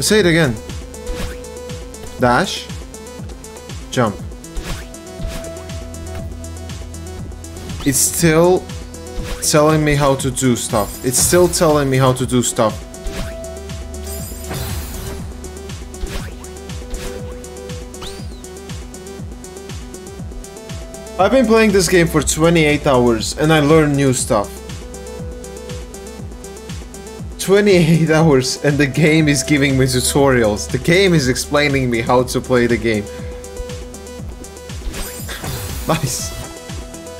Say it again. Dash. Jump. It's still telling me how to do stuff. It's still telling me how to do stuff. I've been playing this game for 28 hours and I learned new stuff. 28 hours and the game is giving me tutorials. The game is explaining me how to play the game. nice.